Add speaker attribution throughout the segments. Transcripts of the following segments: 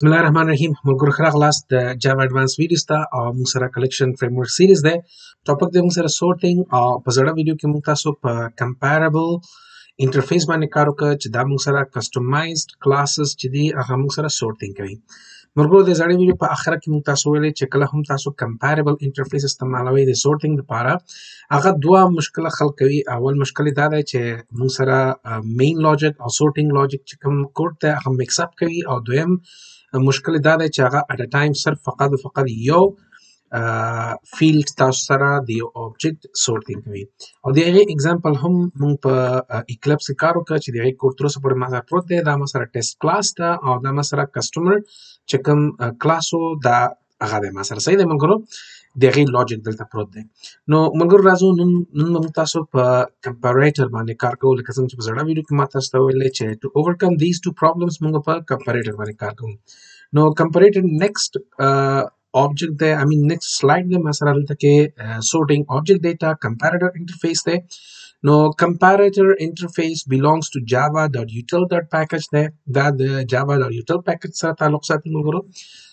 Speaker 1: بسم الله الرحمن الرحیم ملګرو ښه راغلاست د جاوا اډوانس ویډیو ستا او موږ سره کلیکشن فریم ورک سیریز دی ټاپک دی موږ سره سورټینګ او په زړه ویډیو کې موږ تاسو په کمپیربل انټرفیس باندې کار وکړ چې دا موږ سره کسټمایزډ کلاسز چې دی هغه موږ سره سورټینګ کوي مرګور د زړې ویډیو په اخر کې موږ تاسو ویلې چې کله هم تاسو کمپیریبل انټرفیس استعمالوي د سورټینګ لپاره هغه دوه مشکل خلق کوي اول مشکل دا دی چې موږ سره مین لوجیک او سورټینګ لوجیک چې کوم کوډ ته هغه مکس اپ کوي او دویم مشکل دا دی چې هغه اټ ټایم صرف فقط فقط یو فیلډ تاسو سره د یو آبجیکټ سورټینګ کوي او د هغې اګزامپل هم موږ په اکلپس کې کار وکړ چې د هغې کوډ تر اوسه پورې ما سره پروت دی دا ما سره ټیسټ کلاس ده او دا ما سره کسټمر چې کوم کلاس و دا هغه به ما سره صحیح دی ملګرو د هغې لوجیک دلته پروت دی نو ملګرو راځو نن نن موږ تاسو په کمپریټر باندې کار کوو لکه څنګه چې په زړه ویډیو کې ما تاسو ته ویلې چې ټو اوورکم دیز ټو پرابلمز موږ په کمپریټر باندې کار کوو نو کمپریټر نیکسټ آبجیکټ دی آی مین نیکسټ سلایډ دی ما سره دلته کې سورټینګ آبجیکټ ډیټا کمپریټر انټرفیس دی نو کمپیریټر انټرفیس بیلونګز ټو جاوا ډاټ یوټل ډاټ پیکج دی دا د جاوا ډاټ یوټل پیکج سره تعلق ساتي ملګرو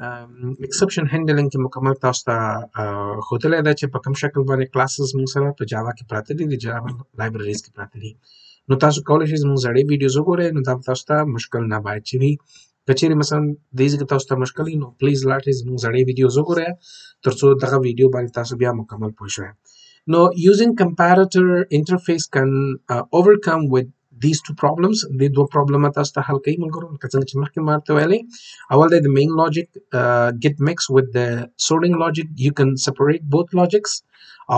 Speaker 1: ایکسپشن هندلینګ کې مکمل تاسو ته خودلې ده چې په کوم شکل باندې کلاسز موږ سره په جاوا کې پراته دي د جاوا لایبرریز کې پراته دي نو تاسو کولی شئ زموږ زړې ویډیوز وګورئ نو دا تاسو ته مشکل نه باید چې وي که چیرې مثلا دې ځکه تاسو ته مشکل نو پلیز لاړ شئ زموږ زړې ویډیوز وګورئ ترڅو دغه ویډیو باندې تاسو بیا مکمل پوه شئ نو یوزینګ کمپیریټر انټرفیس کن اوورکم ود these two problems they do problemata asta halkay malgoron katsan chimaki martawali awalde the main logic uh, get mixed with the sorting logic you can separate both logics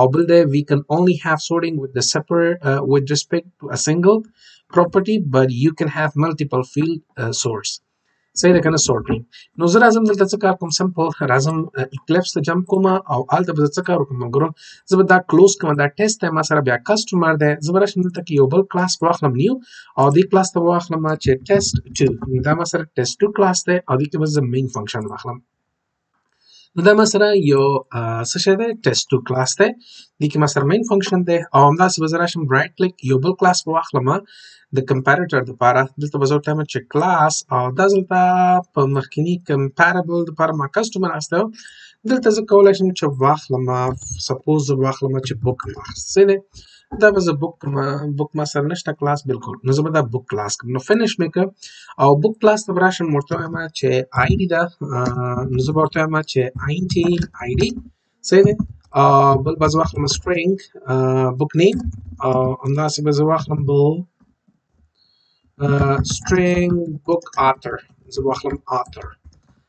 Speaker 1: awalde we can only have sorting with the separate uh, with respect to a single property but you can have multiple field uh, source صحیح ده کنه سورټ می نو زه راځم دلته څه کار کوم سم په راځم اکلیپس ته جمپ کوم او آلته به څه کار کوم ګورم زه به دا کلوز کوم دا ټیسټ ما سره بیا کسٹمر ده زه به راشم دلته کې یو بل کلاس واخلم نیو او دې کلاس ته واخلم چې ټیسټ 2 دا ما سره ټیسټ 2 کلاس ده او دې کې به زه مین فنکشن واخلم نو دا ما سره یو څه شی دی ټیسټ ټو کلاس دی دې کې ما سره مین فنکشن دی او همداسې به زه راشم رایټ کلیک یو بل کلاس به واخلم د کمپیریټر دپاره دلته به زه ورته چې کلاس او دا ځل ته په مخکیني کمپیریبل دپاره ما کسټمر اخیستی دلته زه کولی شم چې واخلم سپوز زه واخلم چې بوک مې واخیست دا به زه بوک کوم بوک ما سره نشته کلاس بالکل نو زه به دا بوک کلاس کوم نو فینیش مې کړ او بوک کلاس ته راشم ورته وایم چې آی ډي ده نو زه به ورته وایم چې آی ټي آی ډي صحیح دی بل به زه واخلم سټرینګ بوک نیم او همداسې به زه واخلم بل سټرینګ بوک آتر زه به واخلم آتر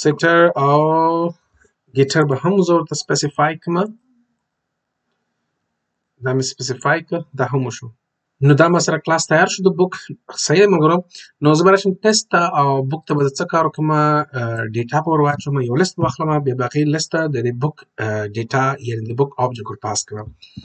Speaker 1: سټر او ګیټر به هم زه ورته سپیسیفای کړم دا مې سپیسیفای کړ دا هم وشو نو دا ما سره کلاس تیار شو د بوک صحیح مګرو نو زه به راشم ټیسټ ته او بوک ته به زه څه کار وکړم ډیټا به ور واچوم یو لیست به واخلم بیا به هغې لیست ته د بوک ډیټا یعنې د بوک آبجکټ ور پاس کړم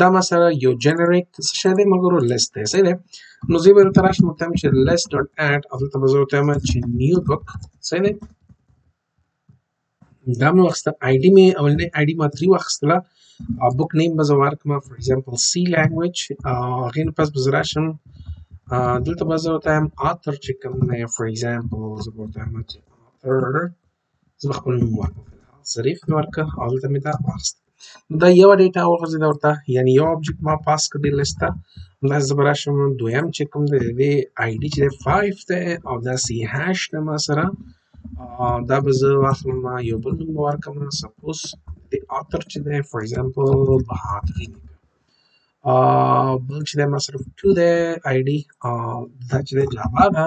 Speaker 1: دا مثلا یو جنریټ څه شی دی مګر لیست دی صحیح دی نو زه به درته راشم ورته وایم چې لیست ډاټ اډ او دلته به زه ورته وایم چې نیو بک صحیح دی دا مې واخیسته آی ډي مې اولنۍ آی ډي ما ترې واخیستله او بک نیم به زه ورکړم فار ایگزامپل سی لینګویج او هغې نه پس به زه راشم دلته به زه ورته وایم آتر چې کوم دی فار ایگزامپل زه به ورته وایم چې آتر زه به خپل نوم ورکړم صریف مې ورکه او دلته مې دا واخیسته دا یو ډیټا وغځېده ورته یعنی یو آبجیکټ ما پاس کړ دې لیست ته دا زه به راشم دویم چې کوم دی دې آی ډي چې دی فایف دی او دا سی هیش دی ما سره دا به زه واخلم یو بل نوم به ورکړم سپوز د آتر چې دی فار ایگزامپل بهادري بل چې دی ما سره ټو دی آی ډي دا چې دی جاوا ده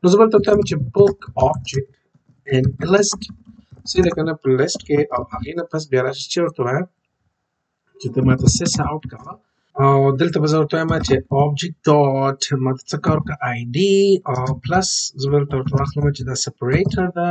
Speaker 1: نو زه دلته وایم چې بوک آبجیکټ ان لیست سي ده کنه په لیست کې او هغه نه پس بیا راشي چې ورته وایم چې ته ماته سس اوټ کوه او دلته به زه ورته وایم چې آبجیکټ ډاټ ماته څه کار کا آی ډي او پلس زه دلته ورته واخلم چې دا سپریټر ده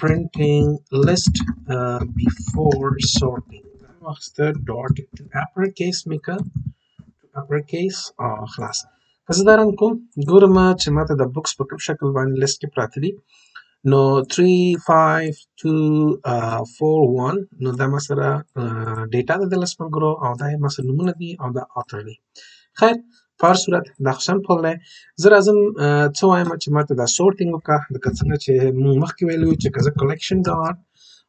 Speaker 1: پرنټینګ لیست بیفور سورټینګ واخسته ډاټ اپر کیس مې کړ اپر کیس او خلاص که زه دا رن کوم ګورم چې ما ته د بوکس په کوم شکل باندې لیست کې پراته دي نو 3 5 2 4 1 نو دا ما سره ډیټا ده د لس ملګرو او دا یې ما سره نومونه دي او دا آتر دی خیر په هر صورت دا خو سمپل دی زه راځم څه وایم چې ماته دا سورټینګ وکړه لکه څنګه چې موږ مخکې ویلي وو چې که زه کلیکشن ډاټ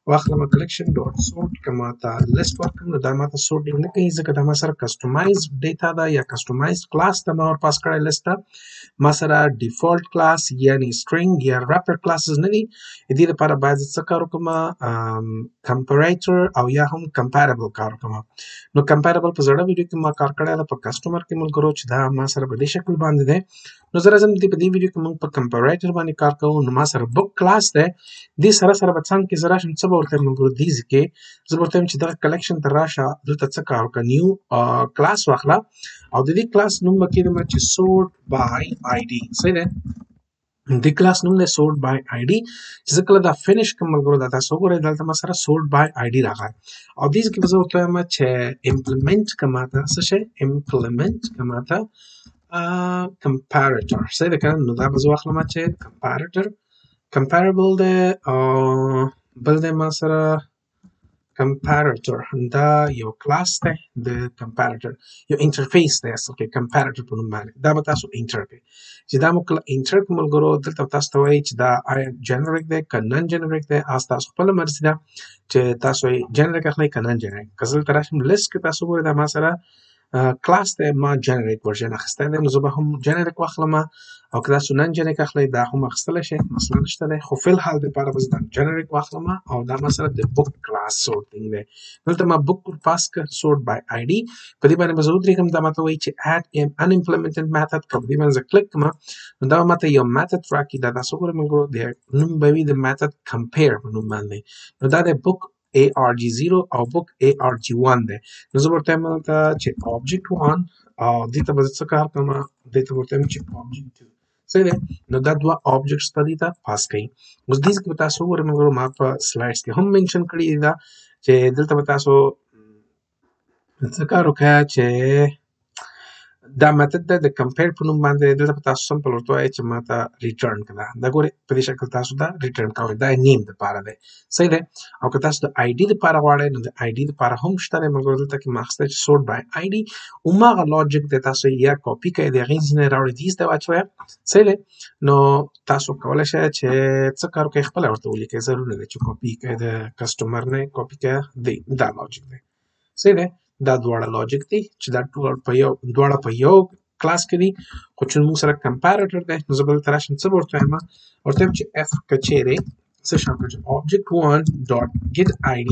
Speaker 1: واخلم کلیکشن ډاټ سورټ که ماته لیست ورکړم نو دا ماته سورټینګ نه کوي ځکه دا ما سره کسټمایز ډیټا ده یا کسټمایز کلاس ته ما ورپاس کړی لیست ته ما سره ډیفالټ کلاس یعنی سټرینګ یا ریپر کلاسز نه دي دې لپاره باید څه کار وکړم کمپریټر او یا هم کمپیریبل کار کوم نو کمپیریبل په زړه ویډیو کې ما کار کړی دا په کسٹمر کې ملګرو چې دا ما سره په دې شکل باندې دی نو زه راځم دې په دې ویډیو کې موږ په کمپیریټر باندې کار کوو نو ما سره بوک کلاس دی دې سره سره به څنګه کې زه راشم څه به ورته ملګرو دې ځکه زه ورته چې دا کلیکشن ته راشه دلته څه کار وکړه نیو کلاس واخله او د دې کلاس نوم به کېږي چې سورټ بای آی ډي صحیح دی د کلاس نوم دی سورټ بای آی ډي چې زه کله دا فینش کوم ملګرو دا تاسو وګورئ دلته ما سره سورټ بای آی ډي راغی او دې کې به زه ورته وایم چې امپلیمنټ کما ته څه شی امپلیمنټ کما ته کمپاریټر صحیح ده که نو دا به زه واخلم چې کمپاریټر کمپاریبل دی او بل دی ما سره کمپارټر دا یو کلاس دی د کمپارټر یو انټرفیس دی اصل کې کمپارټر په نوم باندې دا به تاسو انټر کړئ چې دا مو کله انټر کړئ ملګرو دلته تاسو ته وایي چې دا آیا جنریک دی که نن جنریک دی اس تاسو خپل مرزي ده چې تاسو یې جنریک اخلئ که نن جنریک که زه دلته راشم لیست کې تاسو ګورئ دا ما سره کلاس دی ما جنریک ورژن اخیستی دی نو زه به هم جنریک واخلم او که تاسو نن جنریک اخلئ دا هم اخیستلی شئ مسله نشته دی خو فل حال دپاره به زه دا جنریک واخلم او دا ما سره د بوک کلاس سورټینګ دی دلته ما بوک ور پاس کړ سورټ بای آی ډي په دې باندې به زه ودرېږم دا ماته وایي چې اډ ان ان امپلیمنټډ میتد که په دې باندې زه کلیک کړم نو دا به ماته یو میتد راکړي دا تاسو ګورئ ملګرو د نوم به وي د میتد کمپیر په نوم باندې نو دا د بوک ARG0 او بوک ARG1 دی نو زه ورته وایم دلته چې object 1 او دې ته به زه څه کار کوم دې ته ورته وایم چې object 2 څه دی نو دا دوه objects ته دې ته پاس کوي اوس دې کې به تاسو وګورئ مګر ما په سلایډز کې هم منشن کړی دی دا چې دلته به تاسو څه کار وکړه چې دا میتود د کمپیر په نوم باندې دلته تاسو سم په لورته وایي چې ما ته ریټرن کړه دا ګورې په دې شکل تاسو دا ریټرن کوئ دا نیم د پاره دی صحیح دی او که تاسو د آی ډي د پاره غواړئ نو د آی ډي د پاره هم شته مګر دلته کې ماخسته چې سورټ بای آی ډي او ماغه لوجیک د تاسو یا کاپی کړئ د غین ځینې راوړي دي دا واچوي صحیح دی نو تاسو کولای شئ چې څه کار کوي خپل ورته ولیکئ ضرور نه چې کاپی کړئ د کسٹمر نه کاپی کړئ دی دا لاجیک دی صحیح دی دا دواړه لاجیک دی چې دا ټول په یو دواړه په یو کلاس کې دي خو چې موږ سره کمپیریټر دی نو زه به دلته راشم څه به ورته وایم ورته وایم چې اف که چیرې څه شی وکړو چې object1 dot get id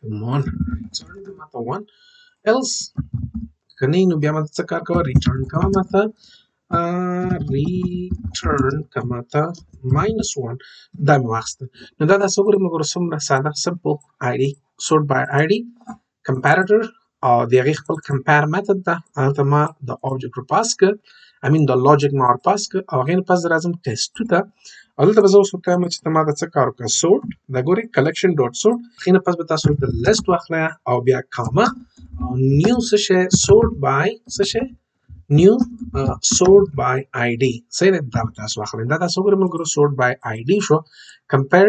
Speaker 1: کم اون ریټرن ته ماته وان ایلس کني نو بیا ماته څه کار کوه ریټرن کوه ماته ریټرن کما ته ماینس 1 دا مې واخیسته نو دا داسې وګورئ مګر څومره ساده سمپل آی ډي سورټ بای آی ډي کمپیریټر او د هغې خپل کمپیر میتود ده هلته ما د آبجکټ رو پاس کړ امین د لاجیک ما ور پاس کړ او هغې نه پس راځم ټیسټ ټو ته او دلته به زه اوس ورته وایم چې ته ما ته څه کار وکړه سورټ دا ګورې کلیکشن ډاټ سورټ هغې نه پس به تاسو دلته لیست واخله او بیا کامه او نیو څه شی سورټ بای څه شی نیو سورټ بای آی ډي صحیح ده دا به تاسو واخلئ دا تاسو وګورئ ملګرو سورټ بای آی ډي شو کمپیر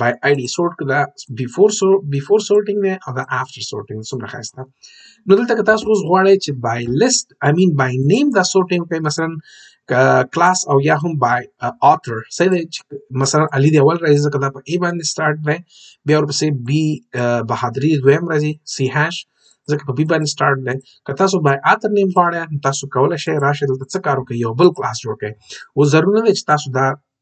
Speaker 1: بای آی ډي سورټ که دا بیفور سو بیفور سورټینګ دی او دا آفټر سورټینګ څومره ښایسته نو دلته که تاسو اوس غواړئ چې بای لیست آی مین بای نیم دا سورټینګ کوي مثلا کلاس او یا هم بای آثر سه دی چې مثلا علي دی اول راځي ځکه دا په ای باندې سٹارټ دی بیا ورپسې بی بهادری دویم راځي سی هاش ځکه په بی باندې سٹارټ دی که تاسو بای آتر نیم غواړئ تاسو کولی شئ راشئ دلته څه کار وکړئ یو بل کلاس جوړ کړئ اوس ضرور نه دی چې تاسو دا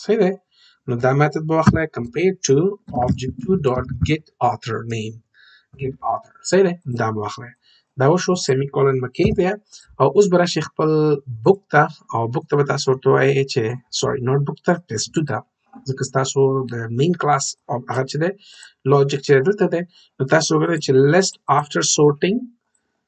Speaker 1: صحیح دی نو دا میتود به واخلئ کمپیر ټو آبجیکټ ټو ډاټ ګیټ آثر نیم ګیټ آثر صحیح دی دا به واخلئ دا وشو سیمی کولن به کېږدئ او اوس به راشئ خپل بوک ته او بوک ته به تاسو ورته وایئ چې سوري نوټ بوک ته ټیس ټو ته ځکه ستاسو د مین کلاس او هغه چې دی لوجیک چې دلته دی نو تاسو وګورئ چې لیست آفټر سورټینګ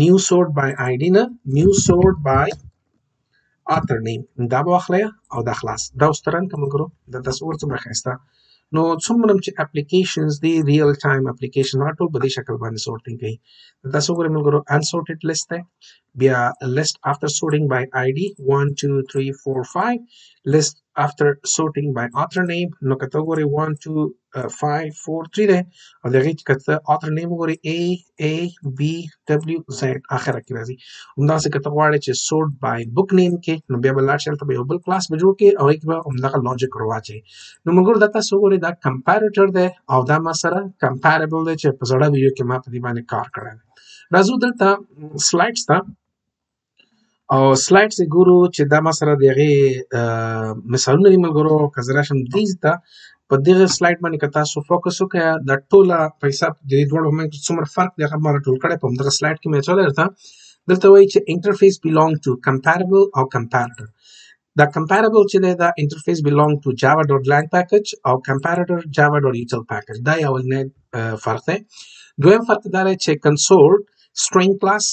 Speaker 1: نیو سورټ بای آی ډی نه نیو سورټ بای آتر نیم دا به واخلئ او دا خلاص دا اوس ترنګ که ملګرو دا تاسو ور څومره ښایسته نو څومره چې اپلیکیشنز دی ریل ټایم اپلیکیشن دا ټول په دې شکل باندې سورټینګ کوي تاسو ګورئ ملګرو انسورټډ لیست دی بیا لیست افټر سورټینګ بای آی ډي 1 2 3 4 5 لیست after sorting by author name نو که ته وګورې 1 2 5 4 3 دی او دغه چې کته author name وګورې A A B W Z اخره کې راځي همدا څه کته غواړي چې sort by book name کې نو بیا بل شل ته به بل کلاس به جوړ کې او یک به همدا لوجیک رواچي نو موږ دا تاسو وګورې دا کمپیریټر دی او دا ما سره کمپیریبل دی چې په زړه ویو کې ما په دې باندې کار کړی راځو دلته سلایډز ته او سلایډ سي ګورو چې دا ما سره دغه مثالونه دي ملګرو که زه راشم دې ته په دغه سلایډ باندې که تاسو فوکس وکړئ دا ټوله په حساب د دې دواړو منځ کې څومره فرق دی هغه ما راټول کړی په همدغه سلایډ کې مې اچولی درته دلته وایي چې انټرفیس بیلونګ ټو کمپیربل او کمپیرټر دا کمپیربل چې دی دا انټرفیس بیلونګ ټو جاوا ډاټ لینګ پیکج او کمپیرټر جاوا ډاټ یوټل پیکج دا یو نه فرق دی دویم فرق دا دی چې کنسول string class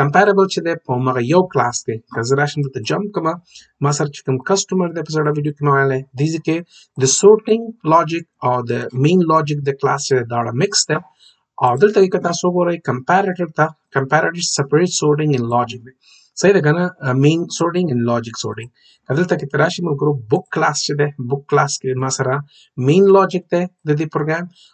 Speaker 1: کمپیریبل چې دی په همغه یو کلاس دی که زه راشم دلته جمپ کوم ما سره چې کوم کسټمر دی په سړه ویډیو کې مې ویلی دې ځای کې د سورټینګ لاجیک او د مین لاجیک د کلاس چې دی دا اړه مکس دی او دلته کې که تاسو وګورئ کمپیریټر ته کمپیریټر سپریټ سورټینګ ان لاجیک دی صحیح ده کنه مین سورټینګ ان لاجیک سورټینګ دلته کې تراشي موږ ګرو بوک کلاس چې ده بوک کلاس کې ما سره مین لاجیک ده د دې پروګرام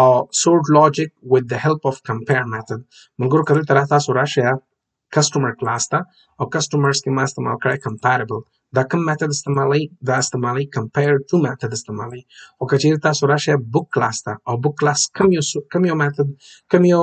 Speaker 1: uh, sort logic with the help of compare method ملګرو که دلته تاسو راشئ کسټمر کلاس ته او کسټمرز کې ما استعمال کړی کمپیریبل دا کوم میتود استعمالوي دا استعمالوي کمپیر ټو میتود استعمالوي او که چیرې تاسو راشئ بوک کلاس ته او بوک کلاس کوم یو کوم یو میتود کوم یو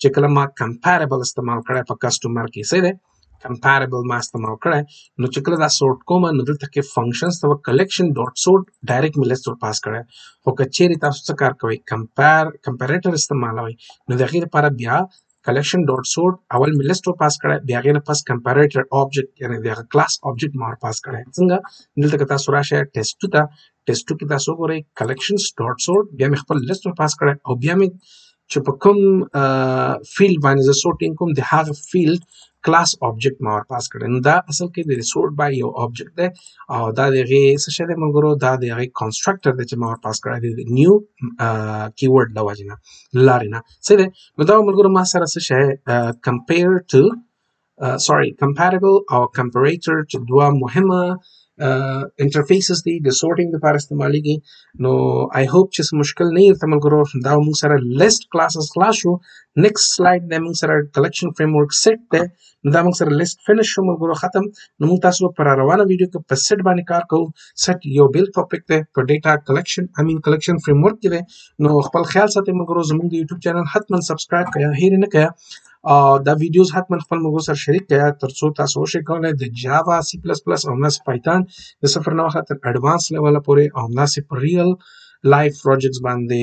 Speaker 1: چې کله ما کمپاربل استعمال کړی په کسټمر کې څه دی کمپاربل ما استعمال کړی نو چې کله دا سورټ کوم نو دلته کې فنکشنز ته کلیکشن ډاټ سورټ ډایرکټ مې لیست پاس کړی خو که چیرې تاسو څه کار کوئ کمپیر کمپیریټر استعمالوي نو د غیر لپاره بیا کلیکشن ډاټ سورټ اول مې لیست پاس کړی بیا غیر پاس کمپیریټر آبجیکټ یعنی د کلاس آبجیکټ ما پاس کړی څنګه دلته که تاسو راشئ ټیسټ ته ټیسټو کې تاسو ګورئ کلیکشنز ډاټ سورټ بیا مې خپل لیست ور پاس کړی او بیا مې چې په کوم فیلډ باندې زه سورټینګ کوم د هغه فیلډ کلاس آبجیکټ ما ورپاس کړی نو دا اصل کې د ریسورټ بای یو آبجیکټ دی او دا د هغې څه شی دی ملګرو دا د هغې کنسټرکټر دی چې ما ورپاس کړی دی د نیو کیورډ له وجې نه لارې نه څه دی نو دا ملګرو ما سره څه شی کمپیر ټو سوري کمپاتبل او کمپریټر چې دوه مهمه انټرفیسز دي د سورټینګ لپاره استعمالیږي نو آی هوپ چې څه مشکل نه یې تمل ګرو دا موږ سره لیست کلاسز خلاص شو نیکست سلاید د موږ سره کلیکشن فریم ورک سیټ ده نو دا موږ سره لیست فینیش شو موږ ګرو ختم نو موږ تاسو پر روانه ویډیو کې په سیټ باندې کار کوو سیټ یو بیل ټاپک ده په ډیټا کلیکشن آی مین کلیکشن فریم ورک کې ده نو خپل خیال ساتئ موږ ګرو زموږ د یوټیوب چینل حتما سبسکرایب کړئ هیر نه کړئ او دا ویډیوز حتما خپل ملګرو سره شریک کړئ ترڅو تاسو وشئ کولی د جاوا سی پلس پلس او همداسې پایتان د صفر نه واخله تر اډوانس لیوله پورې او همداسې په ریل لایف پروجیکټس باندې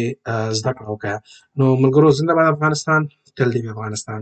Speaker 1: زده کړه وکړه نو ملګرو زنده باد افغانستان تل دې افغانستان